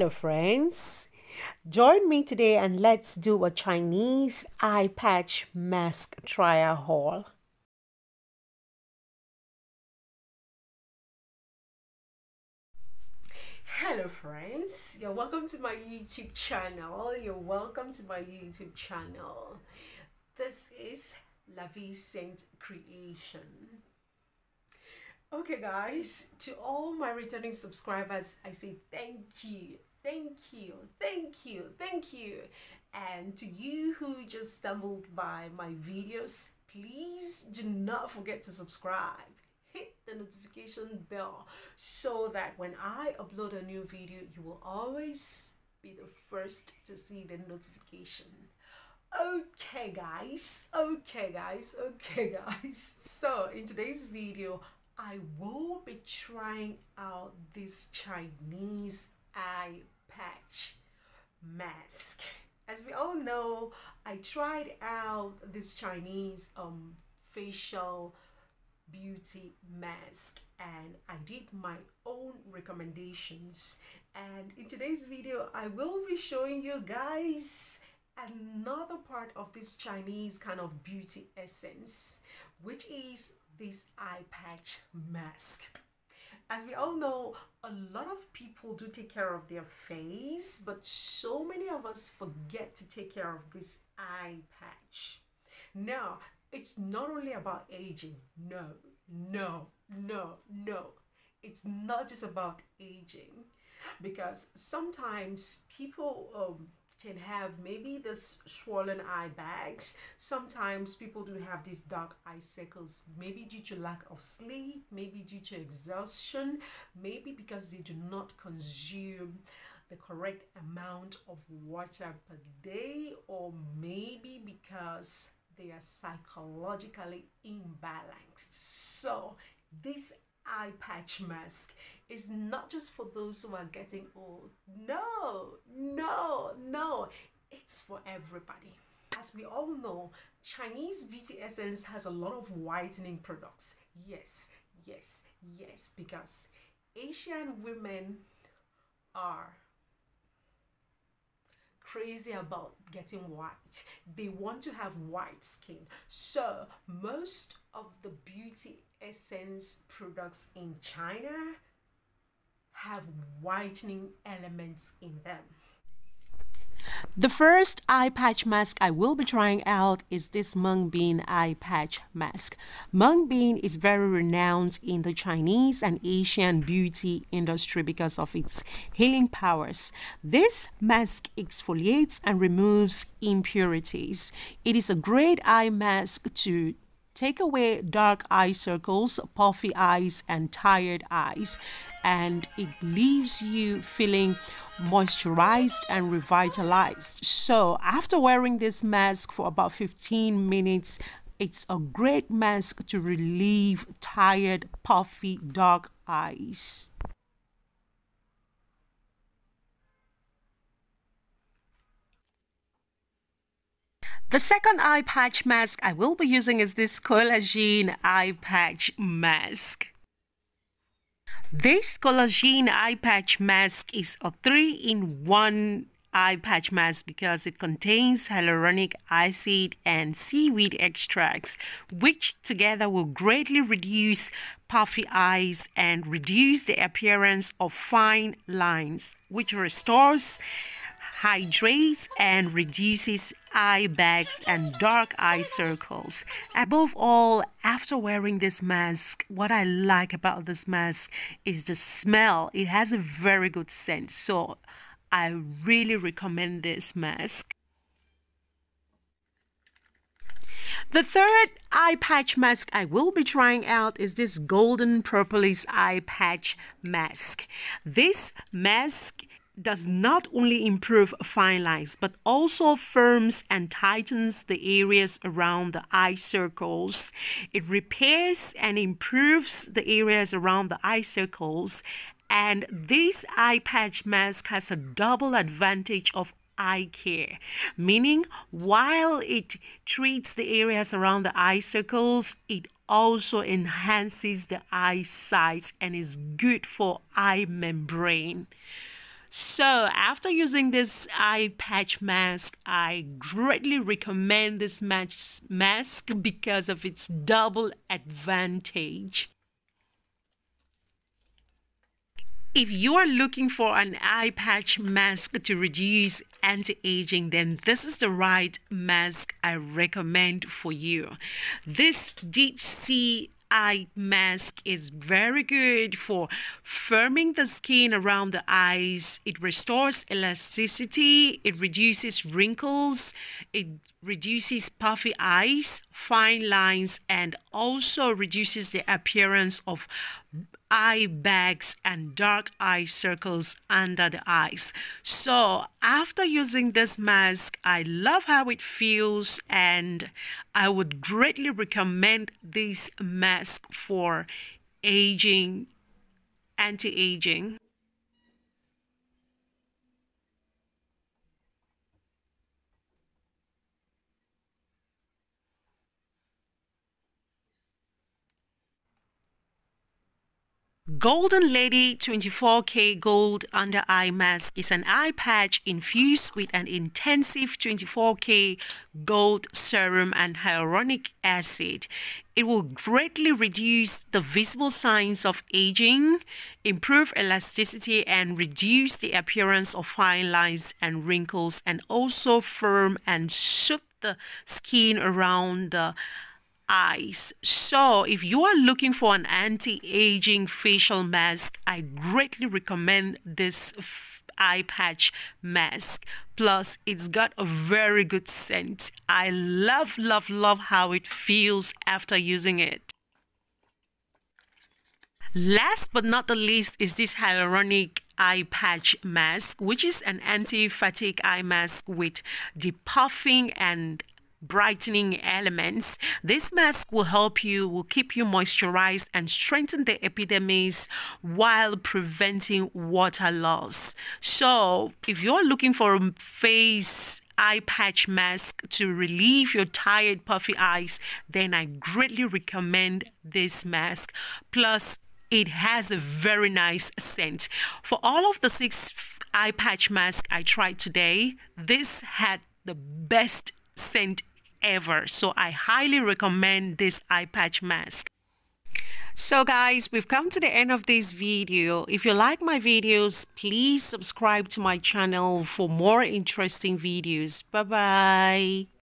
Hello, friends. Join me today and let's do a Chinese eye patch mask trial haul. Hello, friends. You're welcome to my YouTube channel. You're welcome to my YouTube channel. This is La Vie Saint Creation. Okay, guys, to all my returning subscribers, I say thank you, thank you, thank you, thank you. And to you who just stumbled by my videos, please do not forget to subscribe. Hit the notification bell so that when I upload a new video, you will always be the first to see the notification okay guys okay guys okay guys so in today's video I will be trying out this Chinese eye patch mask. As we all know, I tried out this Chinese um facial beauty mask and I did my own recommendations and in today's video I will be showing you guys another part of this Chinese kind of beauty essence which is this eye patch mask. As we all know, a lot of people do take care of their face, but so many of us forget to take care of this eye patch. Now, it's not only about aging. No, no, no, no. It's not just about aging because sometimes people um, can have maybe this swollen eye bags. Sometimes people do have these dark eye circles, maybe due to lack of sleep, maybe due to exhaustion, maybe because they do not consume the correct amount of water per day, or maybe because they are psychologically imbalanced. So, this eye patch mask is not just for those who are getting old. No, no, no. It's for everybody. As we all know, Chinese beauty essence has a lot of whitening products. Yes, yes, yes, because Asian women are crazy about getting white. They want to have white skin. So, most of the beauty essence products in China have whitening elements in them. The first eye patch mask I will be trying out is this mung bean eye patch mask. Mung bean is very renowned in the Chinese and Asian beauty industry because of its healing powers. This mask exfoliates and removes impurities. It is a great eye mask to take away dark eye circles, puffy eyes, and tired eyes, and it leaves you feeling moisturized and revitalized. So, after wearing this mask for about 15 minutes, it's a great mask to relieve tired, puffy, dark eyes. The second eye patch mask I will be using is this collagen eye patch mask. This collagen eye patch mask is a 3-in-1 eye patch mask because it contains hyaluronic acid and seaweed extracts, which together will greatly reduce puffy eyes and reduce the appearance of fine lines, which restores hydrates and reduces eye bags and dark eye circles. Above all, after wearing this mask, what I like about this mask is the smell. It has a very good scent. So I really recommend this mask. The third eye patch mask I will be trying out is this golden purplish eye patch mask. This mask does not only improve fine lines but also firms and tightens the areas around the eye circles. It repairs and improves the areas around the eye circles. And this eye patch mask has a double advantage of eye care, meaning while it treats the areas around the eye circles, it also enhances the eyesight and is good for eye membrane. So after using this eye patch mask, I greatly recommend this mask because of its double advantage. If you are looking for an eye patch mask to reduce anti-aging, then this is the right mask I recommend for you. This deep sea eye mask is very good for firming the skin around the eyes. It restores elasticity, it reduces wrinkles, it reduces puffy eyes, fine lines, and also reduces the appearance of eye bags and dark eye circles under the eyes. So after using this mask, I love how it feels and I would greatly recommend this mask for aging, anti-aging. Golden Lady 24K Gold Under Eye Mask is an eye patch infused with an intensive 24K gold serum and hyaluronic acid. It will greatly reduce the visible signs of aging, improve elasticity, and reduce the appearance of fine lines and wrinkles, and also firm and soothe the skin around the eyes. So, if you are looking for an anti aging facial mask, I greatly recommend this eye patch mask. Plus, it's got a very good scent. I love, love, love how it feels after using it. Last but not the least is this hyaluronic eye patch mask, which is an anti-fatigue eye mask with depuffing and brightening elements. This mask will help you, will keep you moisturized and strengthen the epidermis while preventing water loss. So, if you're looking for a face eye patch mask to relieve your tired puffy eyes, then I greatly recommend this mask. Plus, it has a very nice scent. For all of the six eye patch masks I tried today, this had the best scent ever. So I highly recommend this eye patch mask. So guys, we've come to the end of this video. If you like my videos, please subscribe to my channel for more interesting videos. Bye-bye.